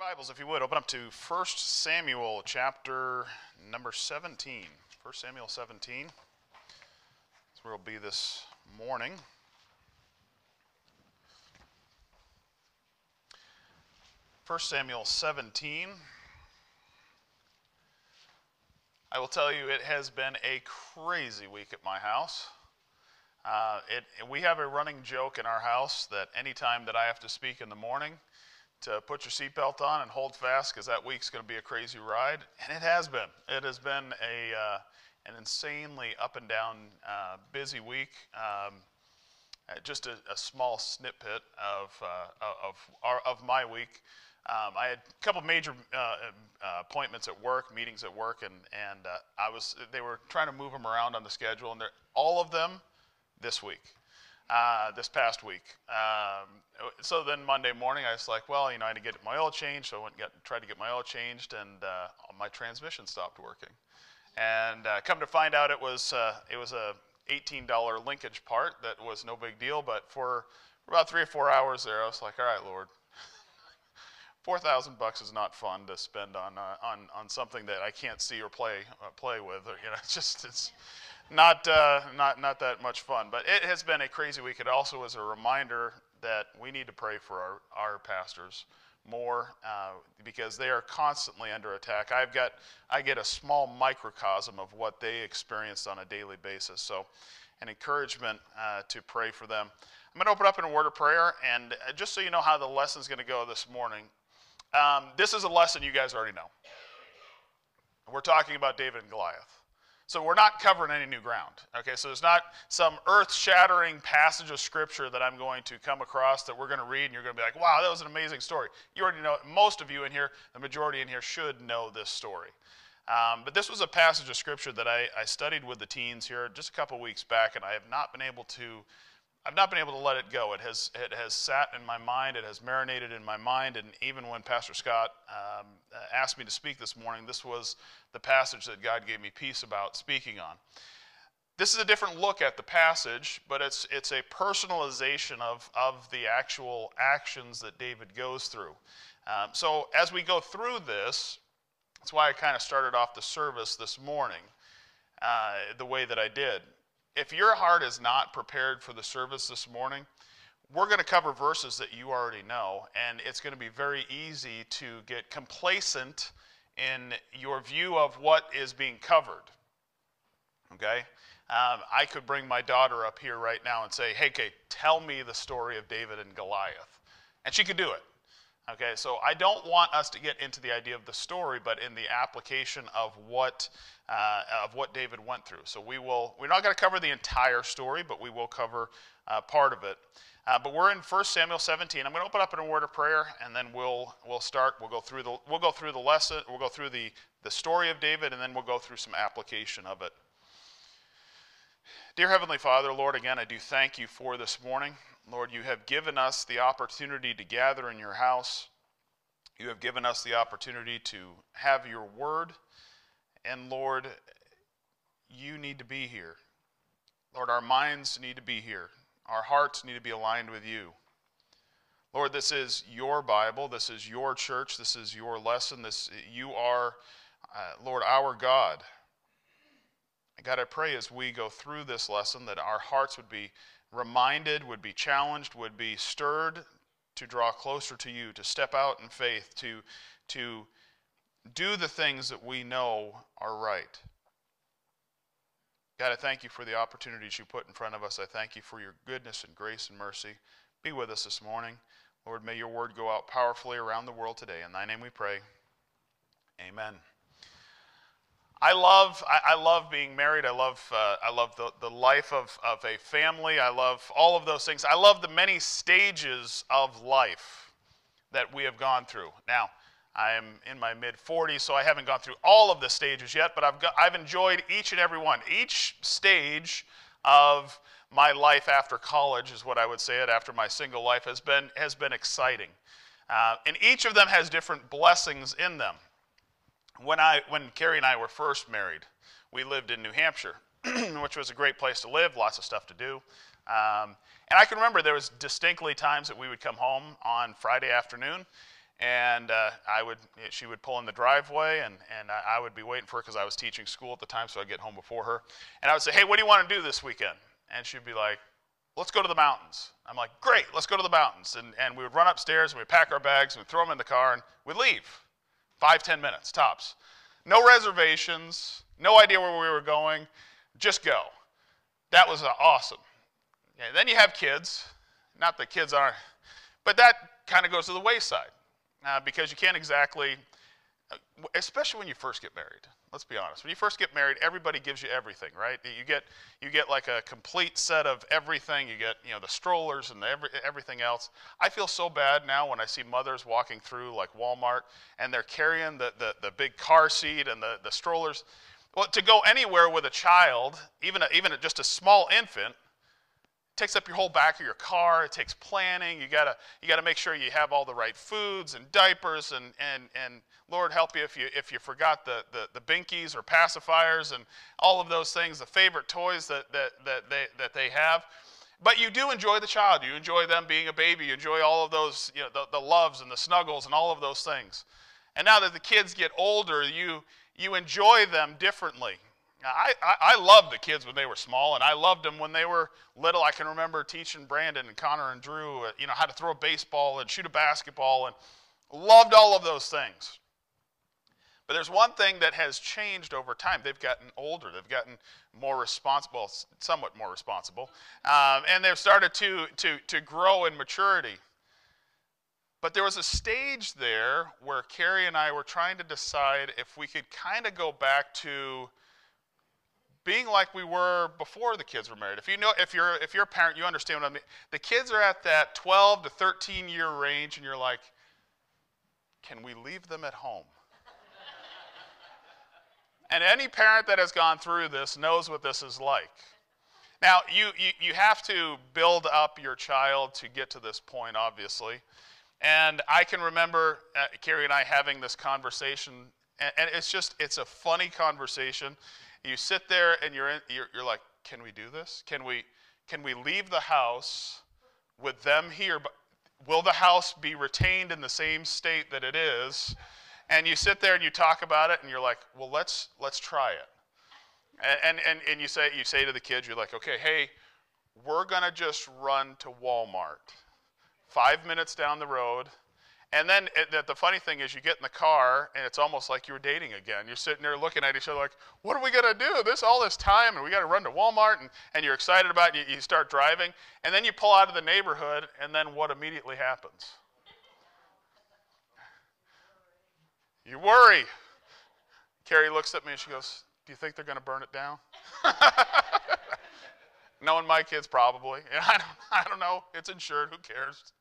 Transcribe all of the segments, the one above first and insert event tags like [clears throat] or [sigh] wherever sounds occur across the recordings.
Bibles, if you would, open up to 1 Samuel chapter number 17. 1 Samuel 17. That's where we'll be this morning. First Samuel 17. I will tell you, it has been a crazy week at my house. Uh, it, we have a running joke in our house that anytime that I have to speak in the morning, to put your seatbelt on and hold fast because that week's going to be a crazy ride, and it has been. It has been a uh, an insanely up and down uh, busy week. Um, uh, just a, a, small snippet of uh, of our, of my week. Um, I had a couple major uh, uh, appointments at work, meetings at work, and and I was they were trying to move them around on the schedule, and they're all of them this week uh, this past week. Um, so then Monday morning, I was like, well, you know, I had to get my oil changed. So I went and get, tried to get my oil changed, and uh, my transmission stopped working. And uh, come to find out, it was uh, it was a $18 linkage part that was no big deal. But for about three or four hours there, I was like, all right, Lord, [laughs] four thousand bucks is not fun to spend on uh, on on something that I can't see or play play with. You know, it's [laughs] just it's not, uh, not, not that much fun. But it has been a crazy week. It also is a reminder that we need to pray for our, our pastors more uh, because they are constantly under attack. I've got, I get a small microcosm of what they experience on a daily basis. So, an encouragement uh, to pray for them. I'm going to open up in a word of prayer, and uh, just so you know how the lesson is going to go this morning, um, this is a lesson you guys already know. We're talking about David and Goliath. So we're not covering any new ground. Okay, so there's not some earth-shattering passage of scripture that I'm going to come across that we're going to read, and you're going to be like, "Wow, that was an amazing story." You already know. Most of you in here, the majority in here, should know this story. Um, but this was a passage of scripture that I, I studied with the teens here just a couple weeks back, and I have not been able to I've not been able to let it go. It has, it has sat in my mind, it has marinated in my mind, and even when Pastor Scott um, asked me to speak this morning, this was the passage that God gave me peace about speaking on. This is a different look at the passage, but it's, it's a personalization of, of the actual actions that David goes through. Um, so as we go through this, that's why I kind of started off the service this morning uh, the way that I did if your heart is not prepared for the service this morning, we're going to cover verses that you already know, and it's going to be very easy to get complacent in your view of what is being covered. Okay? Um, I could bring my daughter up here right now and say, hey, Kate, tell me the story of David and Goliath. And she could do it. Okay, so I don't want us to get into the idea of the story, but in the application of what uh, of what David went through. So we will we're not going to cover the entire story, but we will cover uh, part of it. Uh, but we're in 1 Samuel 17. I'm going to open up in a word of prayer, and then we'll we'll start. We'll go through the we'll go through the lesson. We'll go through the the story of David, and then we'll go through some application of it. Dear Heavenly Father, Lord, again, I do thank you for this morning. Lord, you have given us the opportunity to gather in your house. You have given us the opportunity to have your word. And Lord, you need to be here. Lord, our minds need to be here. Our hearts need to be aligned with you. Lord, this is your Bible. This is your church. This is your lesson. This, you are, uh, Lord, our God. God, I pray as we go through this lesson that our hearts would be reminded, would be challenged, would be stirred to draw closer to you, to step out in faith, to, to do the things that we know are right. God, I thank you for the opportunities you put in front of us. I thank you for your goodness and grace and mercy. Be with us this morning. Lord, may your word go out powerfully around the world today. In thy name we pray. Amen. I love, I, I, love being married. I love, uh, I love the, the life of, of a family. I love all of those things. I love the many stages of life that we have gone through. Now, I am in my mid 40s, so I haven't gone through all of the stages yet, but I've, got, I've enjoyed each and every one. Each stage of my life after college is what I would say it after my single life has been, has been exciting. Uh, and each of them has different blessings in them. When, I, when Carrie and I were first married, we lived in New Hampshire, [clears throat] which was a great place to live, lots of stuff to do. Um, and I can remember there was distinctly times that we would come home on Friday afternoon, and uh, I would, she would pull in the driveway, and, and I would be waiting for her because I was teaching school at the time, so I'd get home before her. And I would say, hey, what do you want to do this weekend? And she'd be like, let's go to the mountains. I'm like, great, let's go to the mountains. And, and we would run upstairs, and we'd pack our bags, and we'd throw them in the car, and we'd leave. Five, ten minutes, tops. No reservations, no idea where we were going, just go. That was uh, awesome. Okay, then you have kids. Not that kids aren't, but that kind of goes to the wayside uh, because you can't exactly, uh, especially when you first get married. Let's be honest. When you first get married, everybody gives you everything, right? You get you get like a complete set of everything. You get you know the strollers and the every, everything else. I feel so bad now when I see mothers walking through like Walmart and they're carrying the the, the big car seat and the, the strollers. Well, to go anywhere with a child, even a, even a, just a small infant, takes up your whole back of your car. It takes planning. You gotta you gotta make sure you have all the right foods and diapers and and and Lord help you if you if you forgot the the, the binkies or pacifiers and all of those things, the favorite toys that that that they that they have. But you do enjoy the child. You enjoy them being a baby. You enjoy all of those, you know, the, the loves and the snuggles and all of those things. And now that the kids get older, you you enjoy them differently. I, I, I loved the kids when they were small, and I loved them when they were little. I can remember teaching Brandon and Connor and Drew, uh, you know, how to throw a baseball and shoot a basketball, and loved all of those things. But there's one thing that has changed over time. They've gotten older. They've gotten more responsible, somewhat more responsible, um, and they've started to, to, to grow in maturity. But there was a stage there where Carrie and I were trying to decide if we could kind of go back to being like we were before the kids were married. If you know, if you're if you're a parent, you understand what I mean. The kids are at that 12 to 13 year range, and you're like, can we leave them at home? [laughs] and any parent that has gone through this knows what this is like. Now, you, you, you have to build up your child to get to this point, obviously. And I can remember uh, Carrie and I having this conversation, and, and it's just, it's a funny conversation. You sit there and you're, in, you're, you're like, can we do this? Can we, can we leave the house with them here? But will the house be retained in the same state that it is? And you sit there and you talk about it and you're like, well, let's, let's try it. And, and, and you, say, you say to the kids, you're like, okay, hey, we're going to just run to Walmart five minutes down the road and then it, the funny thing is, you get in the car, and it's almost like you were dating again. You're sitting there looking at each other like, "What are we gonna do? This all this time, and we got to run to Walmart, and, and you're excited about it. You, you start driving, and then you pull out of the neighborhood, and then what immediately happens? You worry. Carrie looks at me and she goes, "Do you think they're gonna burn it down?" [laughs] Knowing my kids, probably. [laughs] I don't, I don't know. It's insured. Who cares?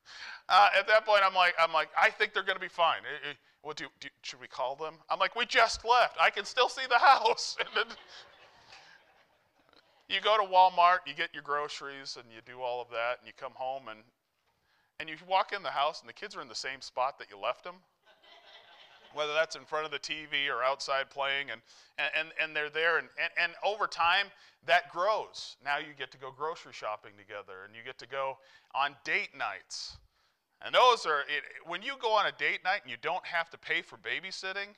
Uh, at that point, I'm like, I'm like, I think they're going to be fine. It, it, what do, do, should we call them? I'm like, we just left. I can still see the [laughs] house. [laughs] you go to Walmart, you get your groceries, and you do all of that, and you come home, and and you walk in the house, and the kids are in the same spot that you left them. Whether that's in front of the TV or outside playing, and, and, and they're there. And, and, and over time, that grows. Now you get to go grocery shopping together, and you get to go on date nights. And those are, it, when you go on a date night and you don't have to pay for babysitting,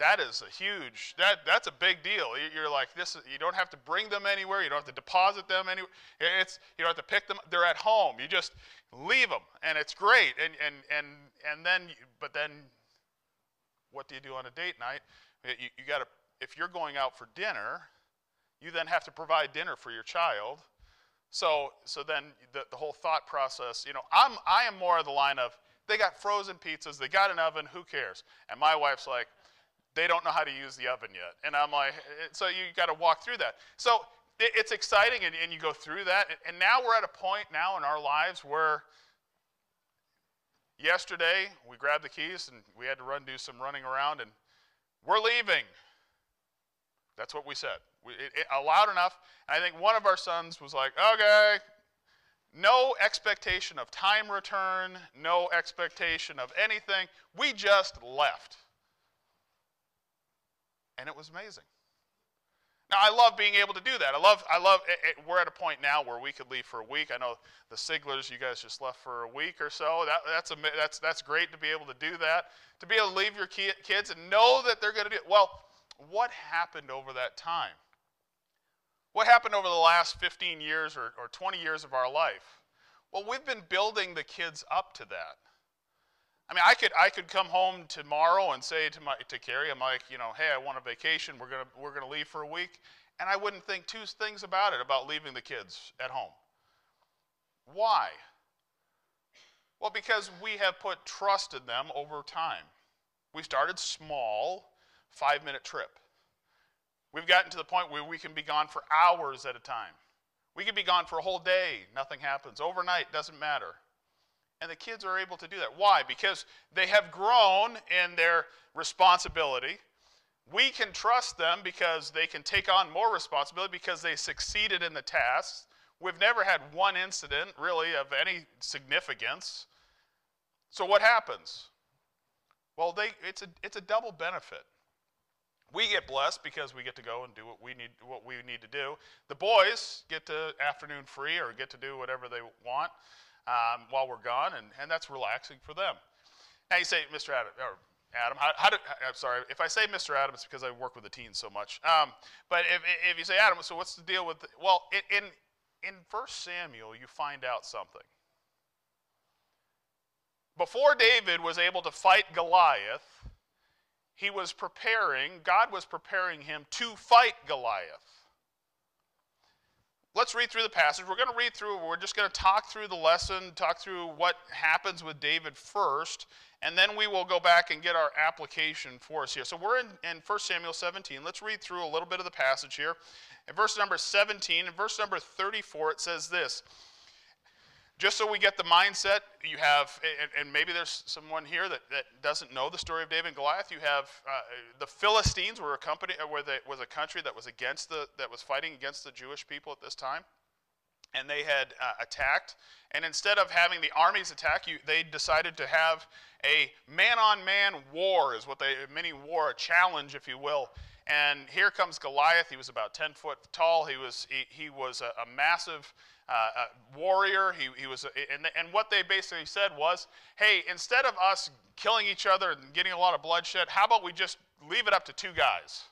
that is a huge, that, that's a big deal. You're like, this is, you don't have to bring them anywhere. You don't have to deposit them anywhere. It's, you don't have to pick them. They're at home. You just leave them, and it's great. And, and, and, and then, but then what do you do on a date night? You, you got to, if you're going out for dinner, you then have to provide dinner for your child. So, so then the, the whole thought process, you know, I'm, I am more of the line of, they got frozen pizzas, they got an oven, who cares? And my wife's like, they don't know how to use the oven yet. And I'm like, eh, so you got to walk through that. So it, it's exciting, and, and you go through that. And now we're at a point now in our lives where yesterday we grabbed the keys and we had to run, do some running around, and we're leaving. That's what we said. We, it, it, loud enough. And I think one of our sons was like, okay, no expectation of time return, no expectation of anything. We just left. And it was amazing. Now, I love being able to do that. I love, I love, it, it, we're at a point now where we could leave for a week. I know the Siglers, you guys just left for a week or so. That, that's, a, that's, that's great to be able to do that, to be able to leave your kids and know that they're going to do it. Well, what happened over that time? What happened over the last 15 years or, or 20 years of our life? Well, we've been building the kids up to that. I mean, I could I could come home tomorrow and say to my to Carrie, I'm like, you know, hey, I want a vacation. We're gonna we're gonna leave for a week, and I wouldn't think two things about it about leaving the kids at home. Why? Well, because we have put trust in them over time. We started small, five minute trip. We've gotten to the point where we can be gone for hours at a time. We can be gone for a whole day, nothing happens. Overnight, doesn't matter. And the kids are able to do that. Why? Because they have grown in their responsibility. We can trust them because they can take on more responsibility because they succeeded in the tasks. We've never had one incident really of any significance. So what happens? Well, they, it's, a, it's a double benefit. We get blessed because we get to go and do what we need what we need to do. The boys get to afternoon free or get to do whatever they want um, while we're gone, and, and that's relaxing for them. Now you say, Mr. Adam, or Adam, how, how do, I'm sorry, if I say Mr. Adam, it's because I work with the teens so much. Um, but if, if you say Adam, so what's the deal with, well, in, in 1 Samuel, you find out something. Before David was able to fight Goliath, he was preparing, God was preparing him to fight Goliath. Let's read through the passage. We're going to read through, we're just going to talk through the lesson, talk through what happens with David first, and then we will go back and get our application for us here. So we're in, in 1 Samuel 17. Let's read through a little bit of the passage here. In verse number 17, in verse number 34, it says this just so we get the mindset, you have, and, maybe there's someone here that, that doesn't know the story of David and Goliath. You have uh, the Philistines were a company, uh, were was a country that was against the, that was fighting against the Jewish people at this time, and they had uh, attacked. And instead of having the armies attack you, they decided to have a man-on-man war, is what they mini war, a challenge, if you will. And here comes Goliath. He was about 10 foot tall. He was he, he was a, a massive uh, warrior. He, he was, and, and what they basically said was, hey, instead of us killing each other and getting a lot of bloodshed, how about we just leave it up to two guys?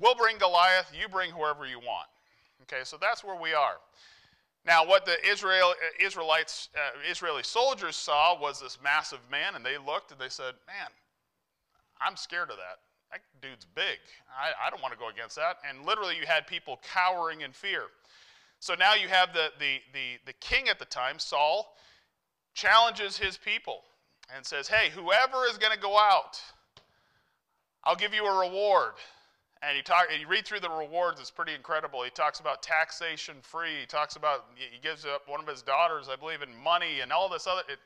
We'll bring Goliath, you bring whoever you want. Okay, so that's where we are. Now, what the Israel, uh, Israelites, uh, Israeli soldiers saw was this massive man, and they looked and they said, man, I'm scared of that. That dude's big. I, I don't want to go against that. And literally, you had people cowering in fear. So now you have the, the, the, the king at the time, Saul, challenges his people and says, Hey, whoever is going to go out, I'll give you a reward. And you, talk, you read through the rewards, it's pretty incredible. He talks about taxation free. He talks about, he gives up one of his daughters, I believe, in money and all this other, it,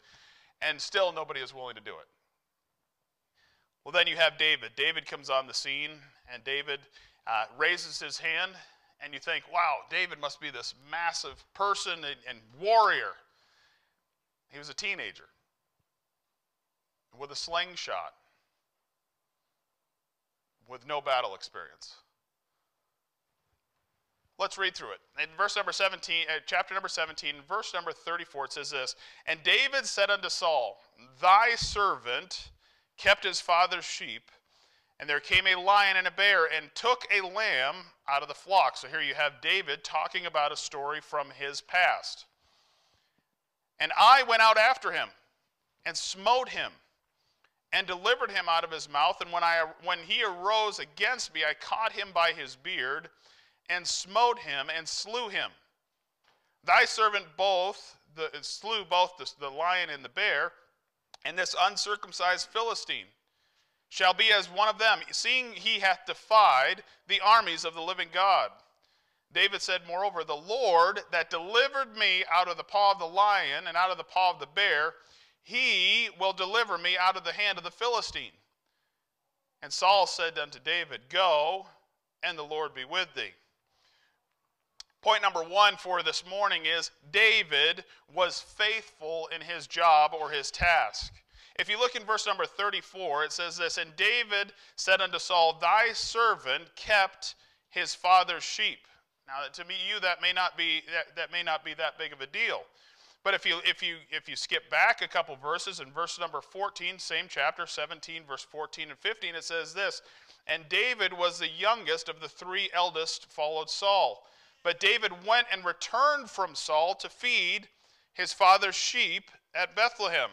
and still nobody is willing to do it. Well, then you have David. David comes on the scene, and David uh, raises his hand and you think, wow, David must be this massive person and, and warrior. He was a teenager with a slingshot, with no battle experience. Let's read through it. In verse number 17, uh, chapter number 17, verse number 34, it says this And David said unto Saul, Thy servant kept his father's sheep and there came a lion and a bear and took a lamb out of the flock. So here you have David talking about a story from his past. And I went out after him and smote him and delivered him out of his mouth. And when, I, when he arose against me, I caught him by his beard and smote him and slew him. Thy servant both the, slew both the, the lion and the bear, and this uncircumcised Philistine shall be as one of them, seeing he hath defied the armies of the living God. David said, Moreover, the Lord that delivered me out of the paw of the lion and out of the paw of the bear, he will deliver me out of the hand of the Philistine. And Saul said unto David, Go, and the Lord be with thee. Point number one for this morning is David was faithful in his job or his task. If you look in verse number 34, it says this And David said unto Saul, Thy servant kept his father's sheep. Now, to me, you that may not be that, that may not be that big of a deal. But if you if you if you skip back a couple verses in verse number 14, same chapter 17, verse 14 and 15, it says this, and David was the youngest of the three eldest followed Saul. But David went and returned from Saul to feed his father's sheep at Bethlehem.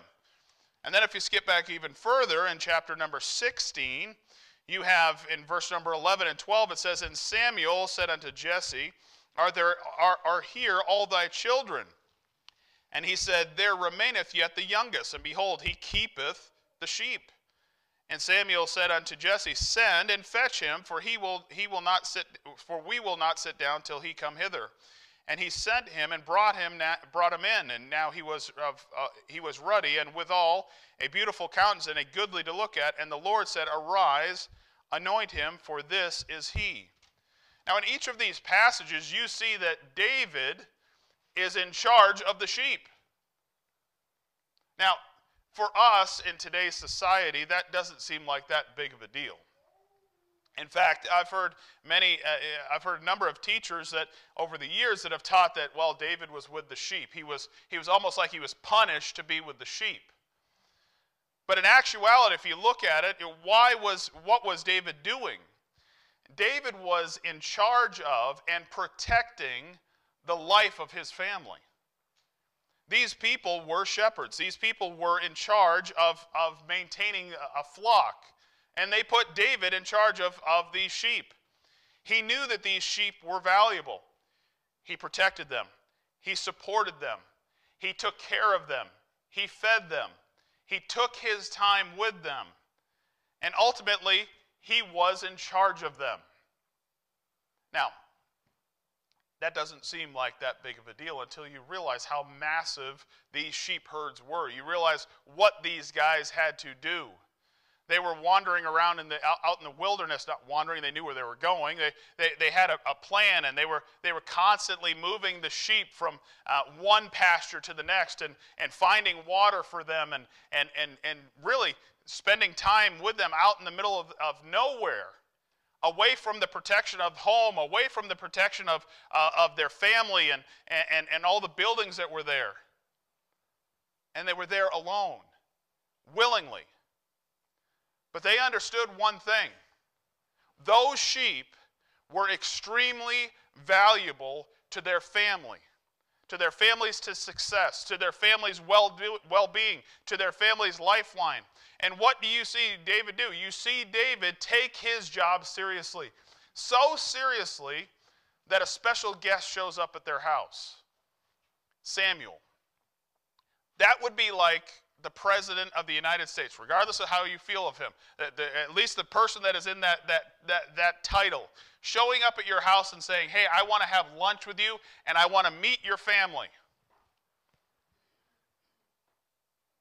And then if you skip back even further in chapter number 16, you have in verse number 11 and 12, it says, And Samuel said unto Jesse, Are, there, are, are here all thy children? And he said, There remaineth yet the youngest, and behold, he keepeth the sheep. And Samuel said unto Jesse, Send and fetch him, for he will he will not sit for we will not sit down till he come hither. And he sent him and brought him brought him in, and now he was of uh, he was ruddy and withal a beautiful countenance and a goodly to look at. And the Lord said, Arise, anoint him, for this is he. Now in each of these passages, you see that David is in charge of the sheep. Now, for us in today's society, that doesn't seem like that big of a deal. In fact, I've heard many, uh, uh, I've heard a number of teachers that over the years that have taught that, well, David was with the sheep. He was, he was almost like he was punished to be with the sheep. But in actuality, if you look at it, why was, what was David doing? David was in charge of and protecting the life of his family. These people were shepherds. These people were in charge of, of maintaining a flock. And they put David in charge of, of these sheep. He knew that these sheep were valuable. He protected them, he supported them, he took care of them, he fed them, he took his time with them, and ultimately, he was in charge of them. Now, that doesn't seem like that big of a deal until you realize how massive these sheep herds were. You realize what these guys had to do. They were wandering around in the, out, out in the wilderness, not wandering, they knew where they were going. They, they, they had a, a plan and they were, they were constantly moving the sheep from uh, one pasture to the next and, and finding water for them and, and, and, and really spending time with them out in the middle of, of nowhere away from the protection of home, away from the protection of, uh, of their family and, and, and all the buildings that were there. And they were there alone, willingly. But they understood one thing those sheep were extremely valuable to their family, to their family's to success, to their family's well being, to their family's lifeline. And what do you see David do? You see David take his job seriously. So seriously that a special guest shows up at their house Samuel. That would be like the president of the United States, regardless of how you feel of him, at least the person that is in that, that, that, that title, showing up at your house and saying, Hey, I want to have lunch with you and I want to meet your family.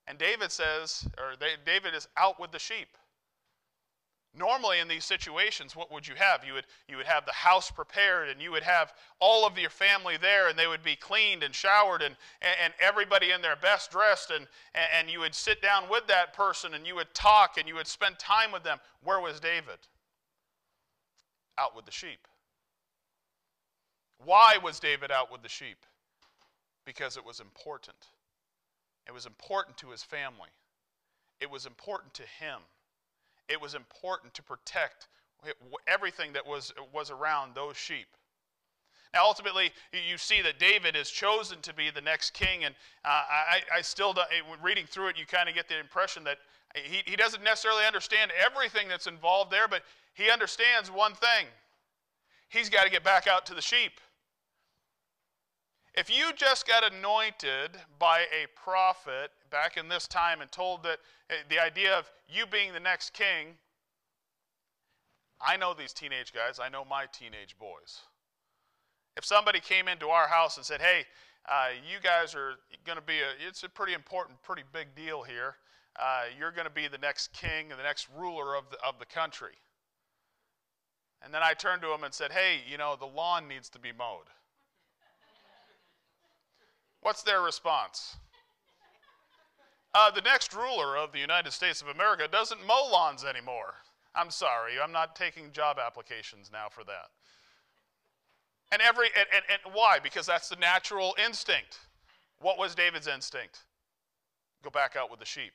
And David says, or David is out with the sheep. Normally, in these situations, what would you have? You would, you would have the house prepared, and you would have all of your family there, and they would be cleaned and showered, and, and everybody in their best dressed, and, and you would sit down with that person, and you would talk, and you would spend time with them. Where was David? Out with the sheep. Why was David out with the sheep? Because it was important. It was important to his family. It was important to him. It was important to protect everything that was, was around those sheep. Now, ultimately, you see that David is chosen to be the next king, and uh, I, I, still, don't, reading through it, you kind of get the impression that he, he doesn't necessarily understand everything that's involved there, but he understands one thing he's got to get back out to the sheep. If you just got anointed by a prophet back in this time and told that eh, the idea of you being the next king, I know these teenage guys, I know my teenage boys. If somebody came into our house and said, hey, uh, you guys are going to be a, it's a pretty important, pretty big deal here. Uh, you're going to be the next king and the next ruler of the, of the country. And then I turned to him and said, hey, you know, the lawn needs to be mowed. What's their response? Uh, the next ruler of the United States of America doesn't mow lawns anymore. I'm sorry, I'm not taking job applications now for that. And every and, and, and why? Because that's the natural instinct. What was David's instinct? Go back out with the sheep.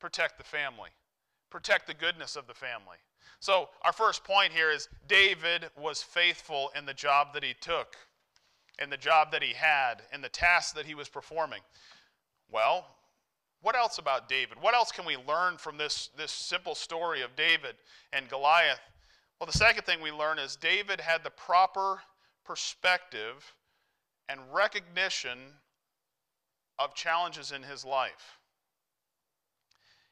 Protect the family. Protect the goodness of the family. So, our first point here is David was faithful in the job that he took, in the job that he had, and the task that he was performing. Well, what else about David? What else can we learn from this, this simple story of David and Goliath? Well, the second thing we learn is David had the proper perspective and recognition of challenges in his life.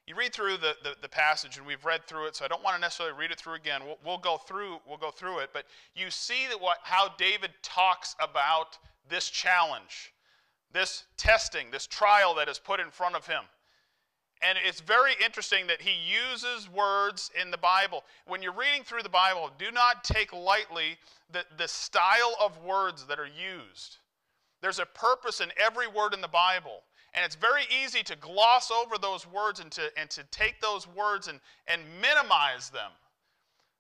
You read through the, the, the, passage, and we've read through it, so I don't want to necessarily read it through again. We'll, we'll go through we'll go through it, but you see that what, how David talks about this challenge, this testing, this trial that is put in front of him. And it's very interesting that he uses words in the Bible. When you're reading through the Bible, do not take lightly the, the style of words that are used. There's a purpose in every word in the Bible. And it's very easy to gloss over those words and to, and to take those words and, and minimize them.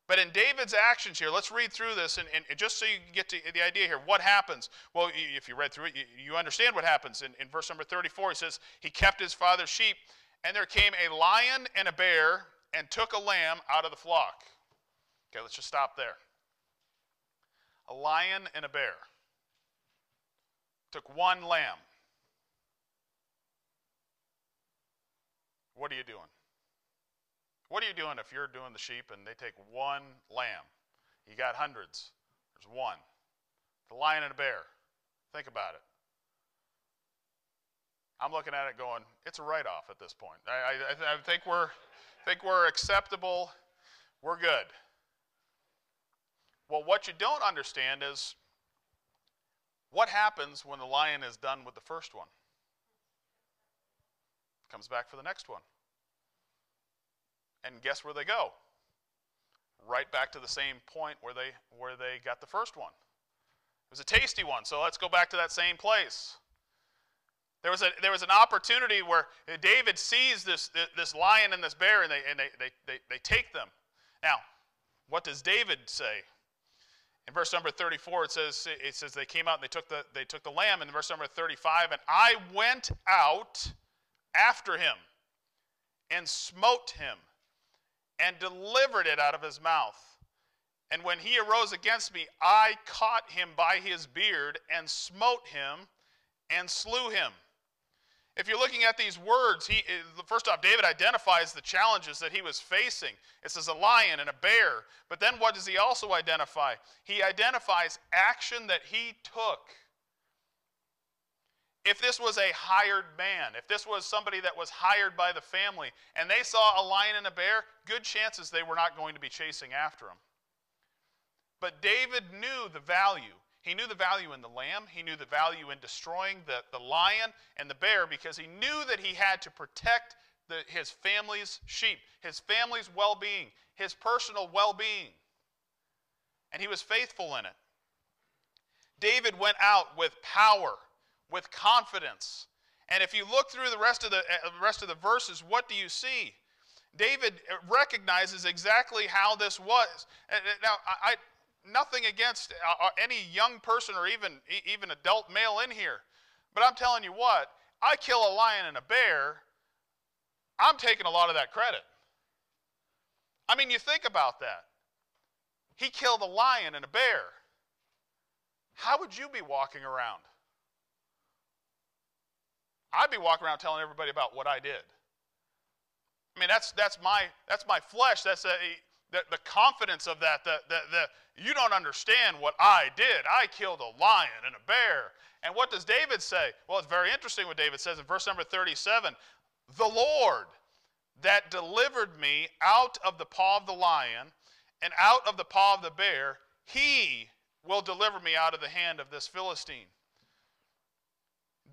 But in David's actions here, let's read through this, and, and, just so you get to the idea here, what happens? Well, if you read through it, you, you understand what happens. In, in verse number 34, he says, He kept his father's sheep, and there came a lion and a bear and took a lamb out of the flock. Okay, let's just stop there. A lion and a bear took one lamb. What are you doing? What are you doing if you're doing the sheep and they take one lamb? You got hundreds. There's one. The lion and a bear. Think about it. I'm looking at it going, it's a write-off at this point. I, I, I think we're think we're acceptable. We're good. Well, what you don't understand is what happens when the lion is done with the first one comes back for the next one. And guess where they go? Right back to the same point where they where they got the first one. It was a tasty one, so let's go back to that same place. There was, a, there was an opportunity where David sees this, this lion and this bear, and, they, and they, they, they, they take them. Now, what does David say? In verse number 34, it says, it says they came out and they took, the, they took the lamb. In verse number 35, and I went out after him and smote him and delivered it out of his mouth. And when he arose against me, I caught him by his beard and smote him and slew him. If you're looking at these words, he, eh, first off, David identifies the challenges that he was facing. It says a lion and a bear. But then what does he also identify? He identifies action that he took if this was a hired man, if this was somebody that was hired by the family, and they saw a lion and a bear, good chances they were not going to be chasing after him. But David knew the value. He knew the value in the lamb, he knew the value in destroying the, the lion and the bear because he knew that he had to protect the, his family's sheep, his family's well being, his personal well being. And he was faithful in it. David went out with power with confidence. And if you look through the rest of the uh, rest of the verses, what do you see? David recognizes exactly how this was. Now, I, nothing against uh, uh, any young person or even even adult male in here, but I'm telling you what, I kill a lion and a bear, I'm taking a lot of that credit. I mean, you think about that. He killed a lion and a bear. How would you be walking around? I'd be walking around telling everybody about what I did. I mean, that's, that's, my, that's my flesh. That's a, the, the confidence of that. The, the, the, you don't understand what I did. I killed a lion and a bear. And what does David say? Well, it's very interesting what David says in verse number 37 The Lord that delivered me out of the paw of the lion and out of the paw of the bear, he will deliver me out of the hand of this Philistine.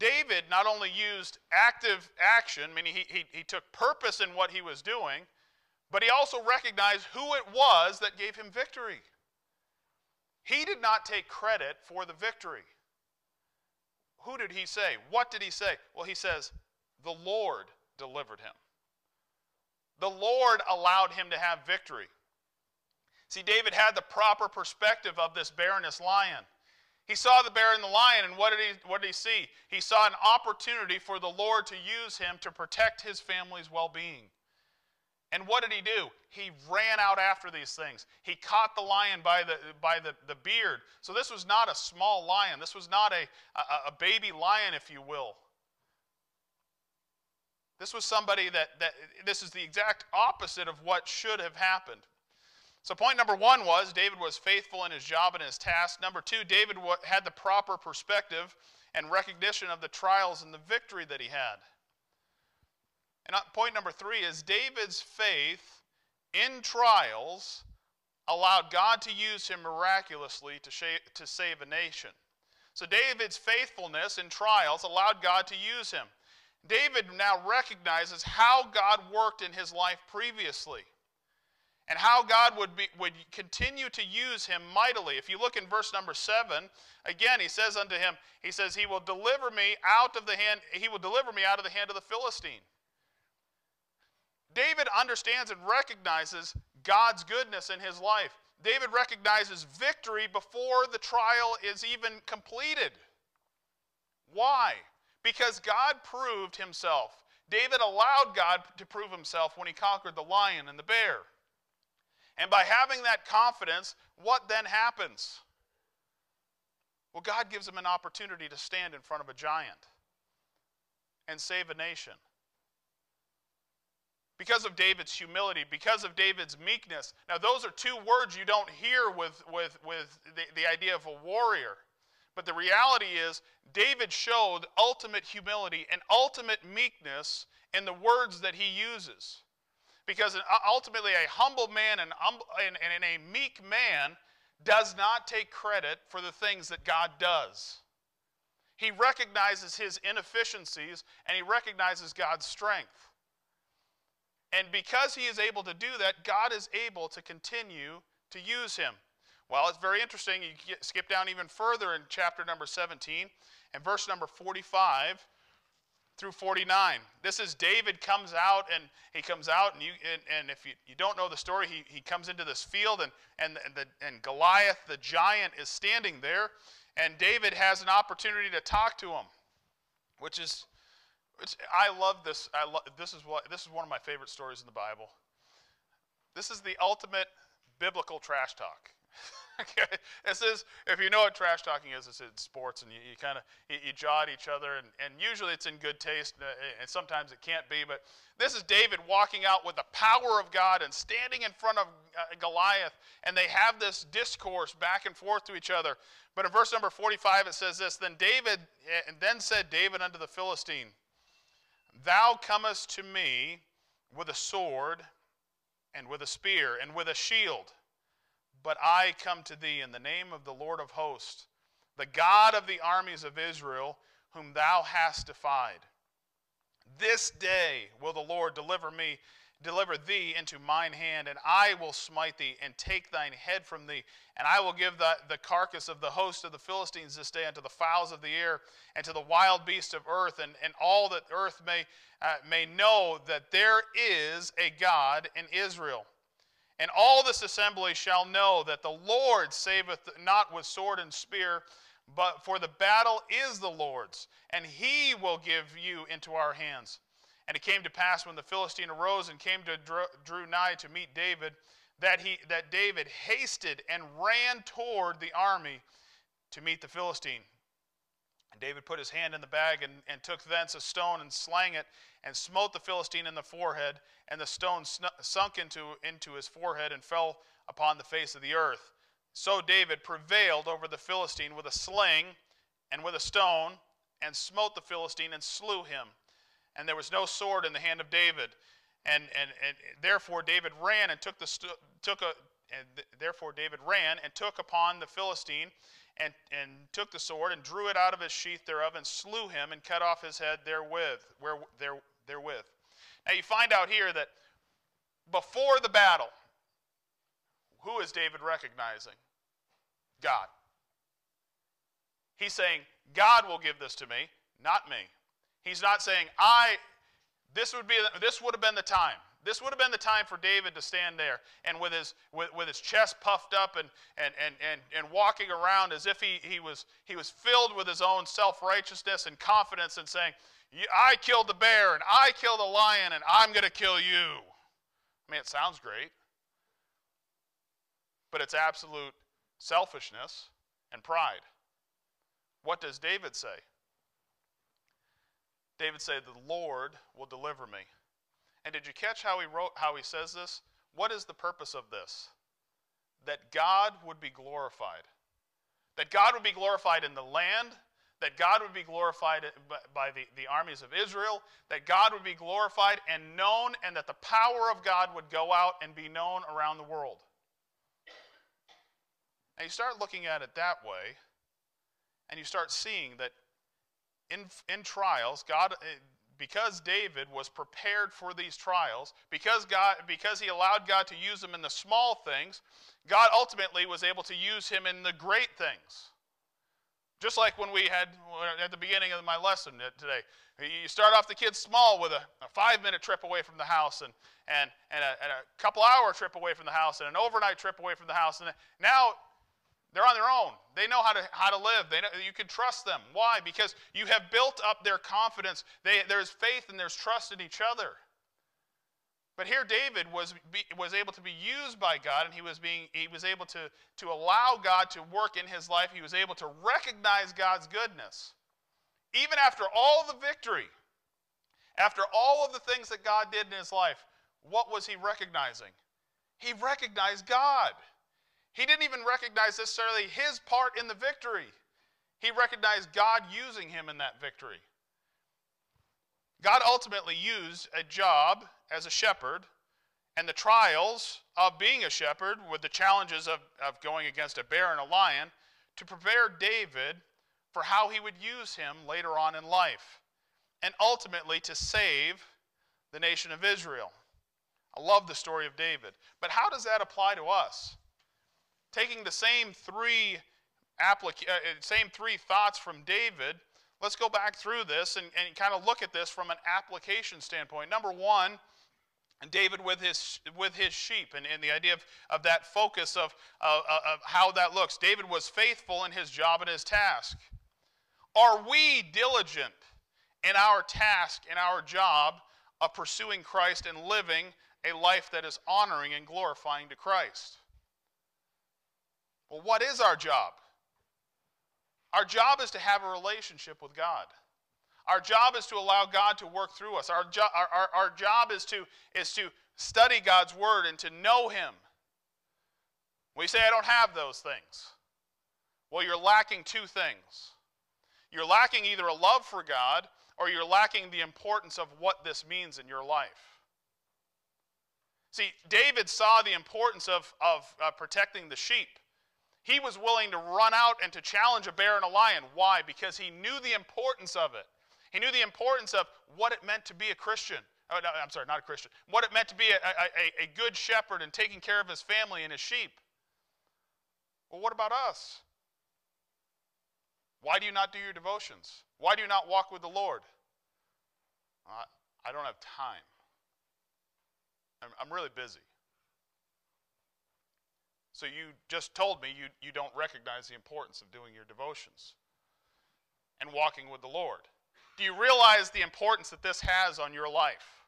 David not only used active action, meaning he, he, he took purpose in what he was doing, but he also recognized who it was that gave him victory. He did not take credit for the victory. Who did he say? What did he say? Well, he says, The Lord delivered him. The Lord allowed him to have victory. See, David had the proper perspective of this this lion. He saw the bear and the lion, and what did, he, what did he see? He saw an opportunity for the Lord to use him to protect his family's well being. And what did he do? He ran out after these things. He caught the lion by the, by the, the beard. So this was not a small lion. This was not a, a, a baby lion, if you will. This was somebody that, that, this is the exact opposite of what should have happened. So, point number one was David was faithful in his job and his task. Number two, David had the proper perspective and recognition of the trials and the victory that he had. And uh, point number three is David's faith in trials allowed God to use him miraculously to, to save a nation. So, David's faithfulness in trials allowed God to use him. David now recognizes how God worked in his life previously and how God would, be, would continue to use him mightily. If you look in verse number seven, again, he says unto him, He says, He will deliver me out of the hand, He will deliver me out of the hand of the Philistine. David understands and recognizes God's goodness in his life. David recognizes victory before the trial is even completed. Why? Because God proved himself. David allowed God to prove himself when he conquered the lion and the bear. And by having that confidence, what then happens? Well, God gives him an opportunity to stand in front of a giant and save a nation. Because of David's humility, because of David's meekness. Now, those are two words you don't hear with, with, with the, the idea of a warrior. But the reality is, David showed ultimate humility and ultimate meekness in the words that he uses. Because ultimately, a humble man um, and, and a meek man does not take credit for the things that God does. He recognizes his inefficiencies and he recognizes God's strength. And because he is able to do that, God is able to continue to use him. Well, it's very interesting. You skip down even further in chapter number 17 and verse number 45 through 49. This is David comes out and he comes out and you and, and if you, you don't know the story, he, he comes into this field and and the, and Goliath the giant is standing there and David has an opportunity to talk to him, which is which I love this. I love this is what this is one of my favorite stories in the Bible. This is the ultimate biblical trash talk. [laughs] okay, this is if you know what trash talking is, it's in sports, and you, you kind of you, you, jaw at each other, and, and usually it's in good taste, uh, and sometimes it can't be. But this is David walking out with the power of God and standing in front of uh, Goliath, and they have this discourse back and forth to each other. But in verse number 45, it says this: Then David, and then said David unto the Philistine, Thou comest to me with a sword, and with a spear, and with a shield. But I come to thee in the name of the Lord of hosts, the God of the armies of Israel, whom thou hast defied. This day will the Lord deliver me, deliver thee into mine hand, and I will smite thee and take thine head from thee, and I will give the, the carcass of the host of the Philistines this day unto the fowls of the air and to the wild beasts of earth, and, and all that earth may, uh, may know that there is a God in Israel. And all this assembly shall know that the Lord saveth not with sword and spear, but for the battle is the Lord's, and he will give you into our hands. And it came to pass when the Philistine arose and came to drew nigh to meet David, that he that David hasted and ran toward the army to meet the Philistine. And David put his hand in the bag and, and took thence a stone and slang it and smote the Philistine in the forehead, and the stone sunk into, into his forehead and fell upon the face of the earth. So David prevailed over the Philistine with a sling and with a stone, and smote the Philistine and slew him. And there was no sword in the hand of David. And, and, and therefore David ran and took the took a and th- therefore David ran and took upon the Philistine and, and took the sword and drew it out of his sheath thereof and slew him and cut off his head therewith, where, there, therewith. Now you find out here that before the battle, who is David recognizing? God. He's saying, God will give this to me, not me. He's not saying, I, this would be, this would have been the time. This would have been the time for David to stand there and with his, with, with his chest puffed up and, and, and, and, and walking around as if he, he, was, he was filled with his own self righteousness and confidence and saying, I killed the bear and I killed the lion and I'm going to kill you. I mean, it sounds great, but it's absolute selfishness and pride. What does David say? David said, The Lord will deliver me. And did you catch how he wrote how he says this? What is the purpose of this? That God would be glorified. That God would be glorified in the land, that God would be glorified by the, the armies of Israel, that God would be glorified and known, and that the power of God would go out and be known around the world. And you start looking at it that way, and you start seeing that in, in trials, God, eh, because David was prepared for these trials, because, God, because he allowed God to use him in the small things, God ultimately was able to use him in the great things. Just like when we had at the beginning of my lesson today. You start off the kids small with a, a five minute trip away from the house and, and, and, a, and a couple hour trip away from the house and an overnight trip away from the house. And now they're on their own. They know how to, how to live. They know, you can trust them. Why? Because you have built up their confidence. They, there's faith and there's trust in each other. But here David was, was able to be used by God and he was, being, he was able to, to allow God to work in his life. He was able to recognize God's goodness. Even after all the victory, after all of the things that God did in his life, what was he recognizing? He recognized God. He didn't even recognize necessarily his part in the victory. He recognized God using him in that victory. God ultimately used a job as a shepherd and the trials of being a shepherd with the challenges of, of going against a bear and a lion to prepare David for how he would use him later on in life and ultimately to save the nation of Israel. I love the story of David. But how does that apply to us? Taking the same three applica- uh, uh, same three thoughts from David, let's go back through this and, and kind of look at this from an application standpoint. Number one, David with his, with his sheep and, and the idea of, of that focus of, uh, of how that looks. David was faithful in his job and his task. Are we diligent in our task, in our job of pursuing Christ and living a life that is honoring and glorifying to Christ? Well, what is our job? Our job is to have a relationship with God. Our job is to allow God to work through us. Our, jo- our, our, our job is to, is to study God's Word and to know Him. We say, I don't have those things. Well, you're lacking two things. You're lacking either a love for God or you're lacking the importance of what this means in your life. See, David saw the importance of, of uh, protecting the sheep. He was willing to run out and to challenge a bear and a lion. Why? Because he knew the importance of it. He knew the importance of what it meant to be a Christian. Oh, no, I'm sorry, not a Christian. What it meant to be a, a, a good shepherd and taking care of his family and his sheep. Well, what about us? Why do you not do your devotions? Why do you not walk with the Lord? Uh, I don't have time. I'm, I'm really busy. So you just told me you, you don't recognize the importance of doing your devotions and walking with the Lord. Do you realize the importance that this has on your life?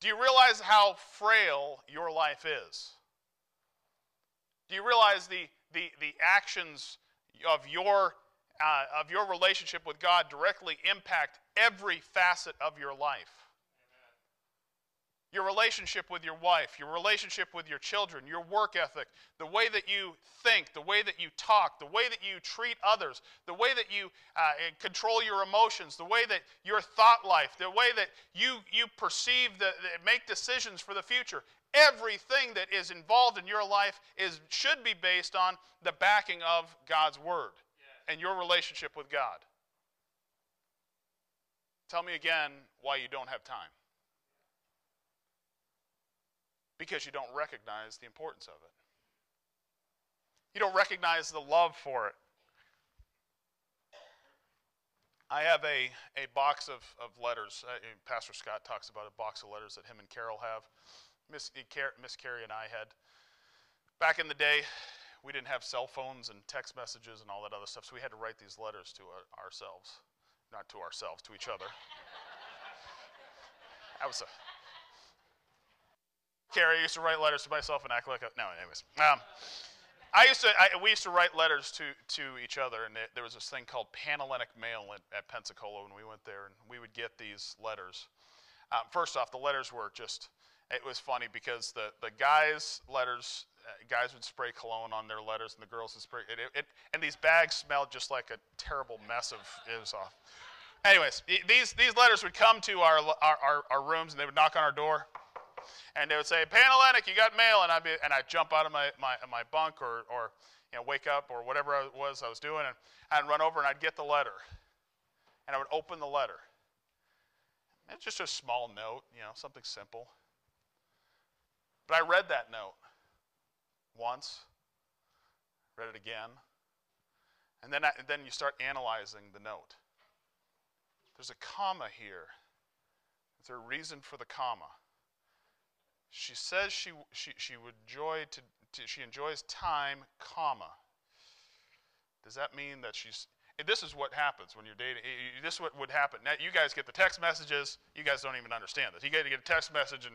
Do you realize how frail your life is? Do you realize the, the, the actions of your, uh, of your relationship with God directly impact every facet of your life? Your relationship with your wife, your relationship with your children, your work ethic, the way that you think, the way that you talk, the way that you treat others, the way that you uh, control your emotions, the way that your thought life, the way that you, you perceive, the, make decisions for the future. Everything that is involved in your life is, should be based on the backing of God's Word yes. and your relationship with God. Tell me again why you don't have time because you don't recognize the importance of it. You don't recognize the love for it. I have a, a box of, of letters. Uh, Pastor Scott talks about a box of letters that him and Carol have. Miss, Miss Carrie and I had. Back in the day, we didn't have cell phones and text messages and all that other stuff, so we had to write these letters to uh, ourselves. Not to ourselves, to each other. [laughs] that was a. Carrie used to write letters to myself and act like a. No, anyways. Um, I used to, I, we used to write letters to, to each other, and it, there was this thing called Panhellenic Mail at, at, Pensacola when we went there, and we would get these letters. Um, first off, the letters were just, it was funny because the, the guys' letters, uh, guys would spray cologne on their letters, and the girls would spray, it, it, and these bags smelled just like a terrible mess of, it was off. Anyways, these, these letters would come to our, our, our, our rooms, and they would knock on our door and they would say, Panhellenic, you got mail, and I'd be, and I'd jump out of my, my, my bunk or, or you know, wake up or whatever it was I was doing, and I'd run over and I'd get the letter, and I would open the letter. It's just a small note, you know, something simple. But I read that note once, read it again, and then, I, and then you start analyzing the note. There's a comma here. Is there a reason for the comma? She says she, she, she would enjoy to, to, she enjoys time, comma. Does that mean that she's this is what happens when you're dating. This is what would happen. Now, you guys get the text messages. You guys don't even understand this. You get to get a text message and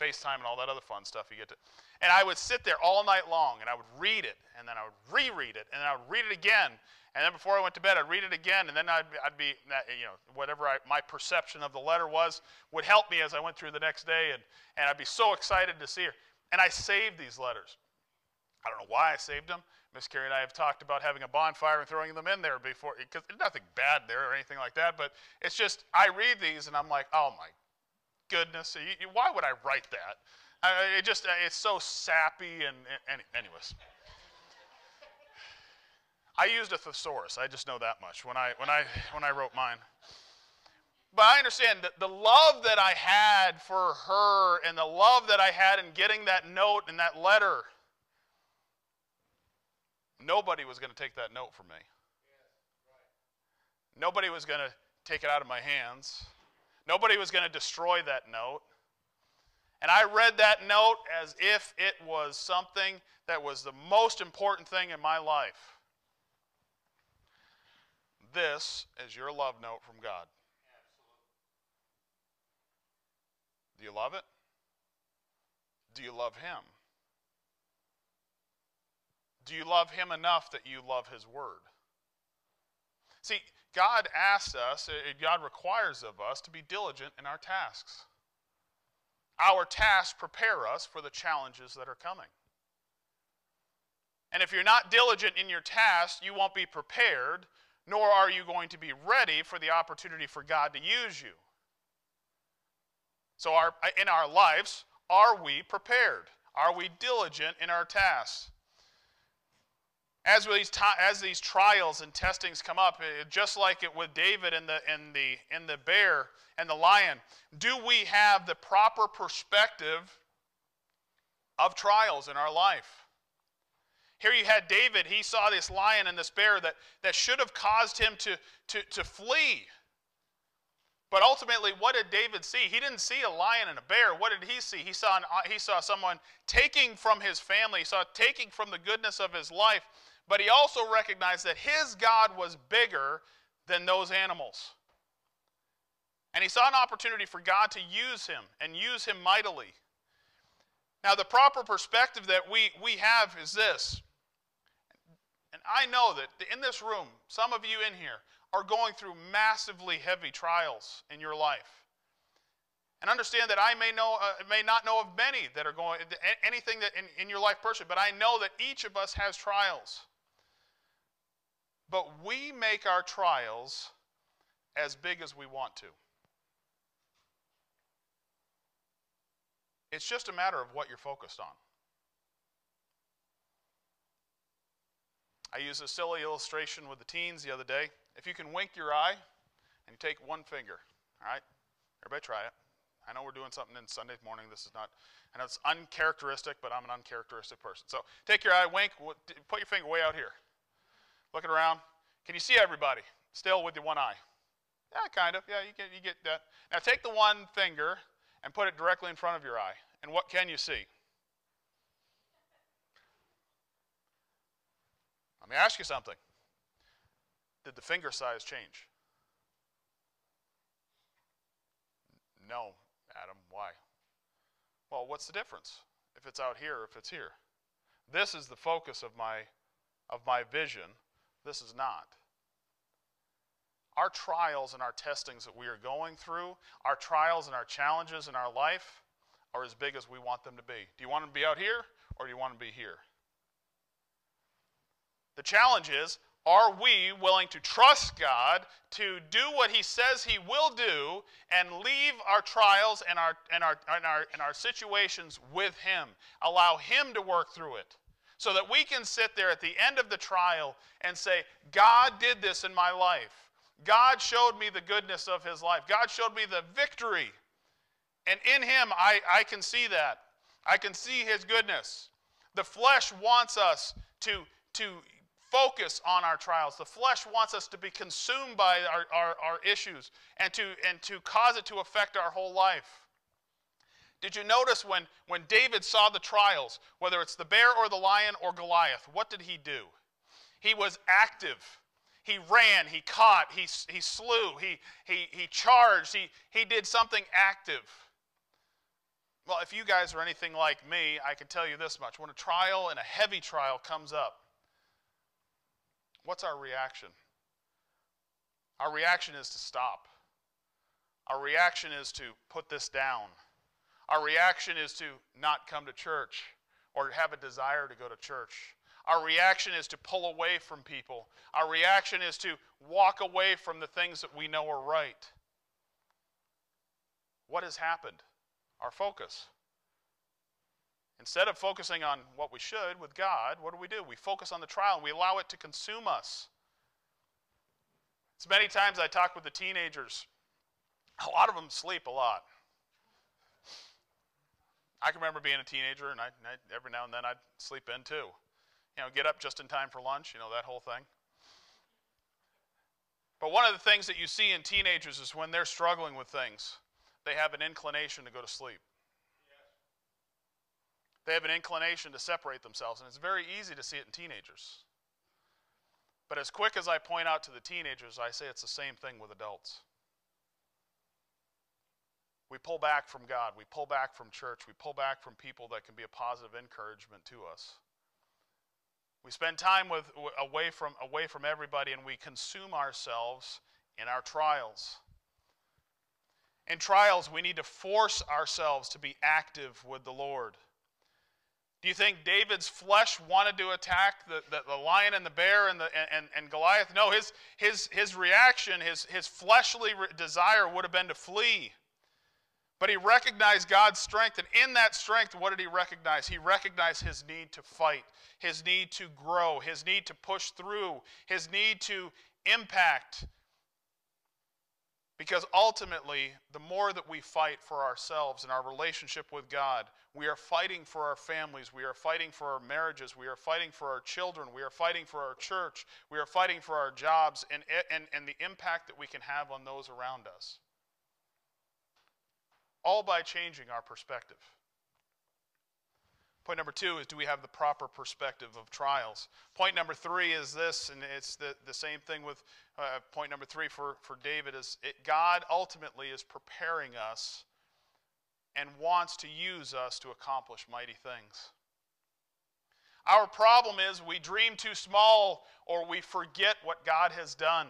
FaceTime and all that other fun stuff you get to. And I would sit there all night long and I would read it and then I would reread it and then I would read it again and then before I went to bed, I'd read it again, and then I'd be, I'd be you know, whatever I, my perception of the letter was would help me as I went through the next day, and, and I'd be so excited to see her. And I saved these letters. I don't know why I saved them. Miss Carrie and I have talked about having a bonfire and throwing them in there before, because nothing bad there or anything like that, but it's just, I read these and I'm like, oh my goodness, why would I write that? It just, uh, it's so sappy and, and anyways. I used a thesaurus. I just know that much when I, when I, when I wrote mine. But I understand that the love that I had for her and the love that I had in getting that note and that letter, nobody was going to take that note from me. Nobody was going to take it out of my hands. Nobody was going to destroy that note. And I read that note as if it was something that was the most important thing in my life. This is your love note from God. Do you love it? Do you love Him? Do you love Him enough that you love His Word? See, God asks us, uh, God requires of us to be diligent in our tasks. Our tasks prepare us for the challenges that are coming. And if you're not diligent in your tasks, you won't be prepared nor are you going to be ready for the opportunity for God to use you. So, our, in our lives, are we prepared? Are we diligent in our tasks? As these, as these trials and testings come up, eh, just like it with David and the, and, the, and the bear and the lion, do we have the proper perspective of trials in our life? Here you had David, he saw this lion and this bear that, that should have caused him to, to, to flee. But ultimately, what did David see? He didn't see a lion and a bear. What did he see? He saw, an, he saw someone taking from his family, he saw taking from the goodness of his life, but he also recognized that his God was bigger than those animals. And he saw an opportunity for God to use him and use him mightily. Now, the proper perspective that we, we have is this and I know that in this room, some of you in here are going through massively heavy trials in your life. And understand that I may, know, uh, may not know of many that are going, anything that in, in your life personally, but I know that each of us has trials. But we make our trials as big as we want to. It's just a matter of what you're focused on. I used a silly illustration with the teens the other day. If you can wink your eye and you take one finger, all right? Everybody try it. I know we're doing something in Sunday morning. This is not, I know it's uncharacteristic, but I'm an uncharacteristic person. So take your eye, wink, put your finger way out here. Looking around. Can you see everybody? Still with your one eye. Yeah, kind of. Yeah, you get, you get that. Now take the one finger and put it directly in front of your eye. And what can you see? Let me ask you something. Did the finger size change? No, Adam. Why? Well, what's the difference if it's out here or if it's here? This is the focus of my of my vision. This is not. Our trials and our testings that we are going through, our trials and our challenges in our life are as big as we want them to be. Do you want them to be out here or do you want them to be here? The challenge is are we willing to trust God to do what He says He will do and leave our trials and our, and, our, and, our, and our situations with Him? Allow Him to work through it so that we can sit there at the end of the trial and say, God did this in my life. God showed me the goodness of His life. God showed me the victory. And in Him, I, I can see that. I can see His goodness. The flesh wants us to, to focus on our trials. The flesh wants us to be consumed by our, our, our, issues and to, and to cause it to affect our whole life. Did you notice when, when David saw the trials, whether it's the bear or the lion or Goliath, what did he do? He was active. He ran, he caught, he, he slew, he, he, he charged, he, he did something active. Well, if you guys are anything like me, I can tell you this much. When a trial and a heavy trial comes up, What's our reaction? Our reaction is to stop. Our reaction is to put this down. Our reaction is to not come to church or have a desire to go to church. Our reaction is to pull away from people. Our reaction is to walk away from the things that we know are right. What has happened? Our focus. Instead of focusing on what we should with God, what do we do? We focus on the trial and we allow it to consume us. It's many times I talk with the teenagers. A lot of them sleep a lot. I can remember being a teenager, and I, I, every now and then I'd sleep in too. You know, get up just in time for lunch, you know, that whole thing. But one of the things that you see in teenagers is when they're struggling with things, they have an inclination to go to sleep. They have an inclination to separate themselves, and it's very easy to see it in teenagers. But as quick as I point out to the teenagers, I say it's the same thing with adults. We pull back from God, we pull back from church, we pull back from people that can be a positive encouragement to us. We spend time with, away, from, away from everybody and we consume ourselves in our trials. In trials, we need to force ourselves to be active with the Lord. Do you think David's flesh wanted to attack the, the, the, lion and the bear and, the, and, and Goliath? No, his, his, his reaction, his, his fleshly desire would have been to flee. But he recognized God's strength, and in that strength, what did he recognize? He recognized his need to fight, his need to grow, his need to push through, his need to impact because ultimately, the more that we fight for ourselves and our relationship with God, we are fighting for our families, we are fighting for our marriages, we are fighting for our children, we are fighting for our church, we are fighting for our jobs, and, and, and the impact that we can have on those around us. All by changing our perspective. Point number two is do we have the proper perspective of trials? Point number three is this, and it's the, the same thing with uh, point number three for, for David is it, God ultimately is preparing us and wants to use us to accomplish mighty things. Our problem is we dream too small or we forget what God has done.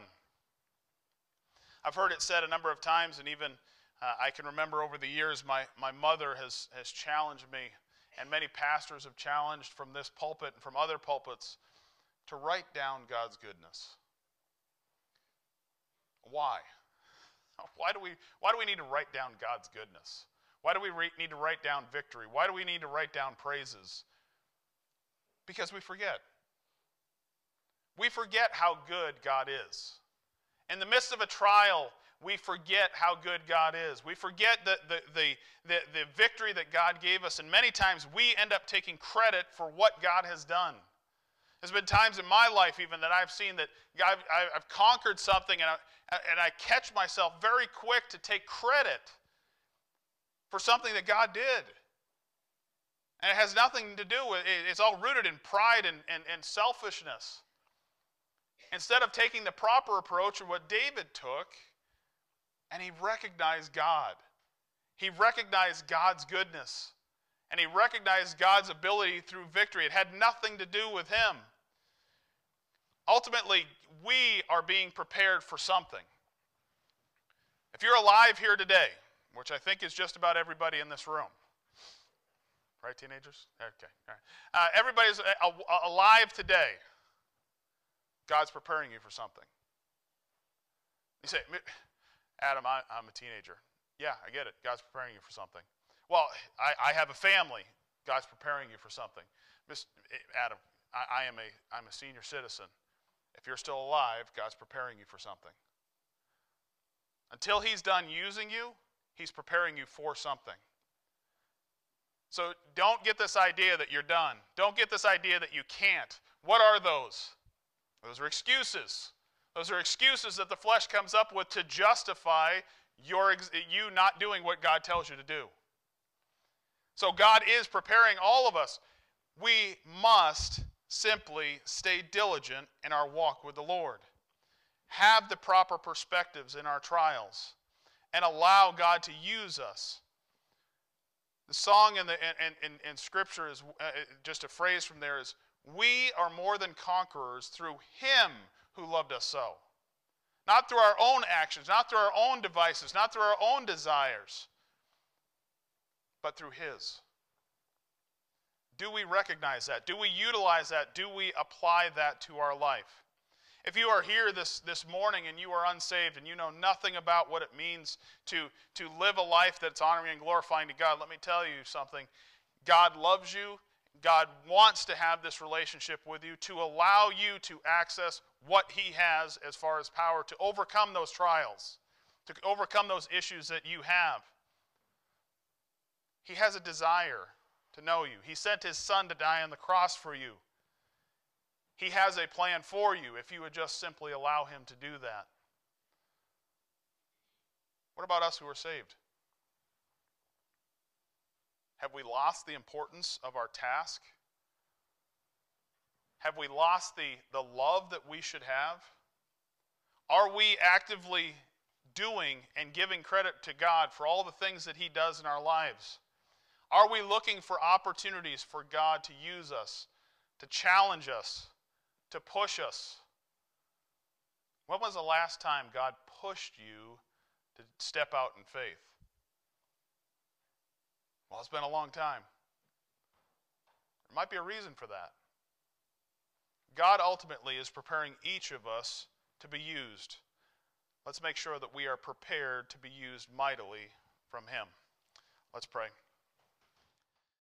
I've heard it said a number of times, and even uh, I can remember over the years, my, my mother has, has challenged me and many pastors have challenged from this pulpit and from other pulpits to write down God's goodness. Why? [laughs] Why do we, why do we need to write down God's goodness? Why do we re- need to write down victory? Why do we need to write down praises? Because we forget. We forget how good God is. In the midst of a trial, we forget how good God is. We forget the, the, the, the, the victory that God gave us, and many times we end up taking credit for what God has done. There's been times in my life even that I've seen that I've, I've conquered something and I, and I catch myself very quick to take credit for something that God did. And it has nothing to do with it, it's all rooted in pride and, and, and selfishness. Instead of taking the proper approach of what David took, and he recognized God. He recognized God's goodness. And he recognized God's ability through victory. It had nothing to do with him. Ultimately, we are being prepared for something. If you're alive here today, which I think is just about everybody in this room, right, teenagers? Okay, all right. Uh, everybody's uh, alive today. God's preparing you for something. You say, Adam, I, am a teenager. Yeah, I get it. God's preparing you for something. Well, I, I have a family. God's preparing you for something. Miss eh, Adam, I, I am a, I'm a senior citizen. If you're still alive, God's preparing you for something. Until He's done using you, He's preparing you for something. So don't get this idea that you're done. Don't get this idea that you can't. What are those? Those are excuses. Those are excuses that the flesh comes up with to justify your, you not doing what God tells you to do. So God is preparing all of us. We must simply stay diligent in our walk with the Lord. Have the proper perspectives in our trials and allow God to use us. The song in, the, in, in, in Scripture is uh, just a phrase from there is, We are more than conquerors through Him who loved us so. Not through our own actions, not through our own devices, not through our own desires, but through His. Do we recognize that? Do we utilize that? Do we apply that to our life? If you are here this, this morning and you are unsaved and you know nothing about what it means to, to live a life that's honoring and glorifying to God, let me tell you something. God loves you. God wants to have this relationship with you to allow you to access what He has as far as power to overcome those trials, to overcome those issues that you have. He has a desire to know you. He sent his son to die on the cross for you. He has a plan for you if you would just simply allow him to do that. What about us who are saved? Have we lost the importance of our task? Have we lost the, the love that we should have? Are we actively doing and giving credit to God for all the things that He does in our lives? Are we looking for opportunities for God to use us, to challenge us, to push us? When was the last time God pushed you to step out in faith? Well, it's been a long time. There might be a reason for that. God ultimately is preparing each of us to be used. Let's make sure that we are prepared to be used mightily from Him. Let's pray.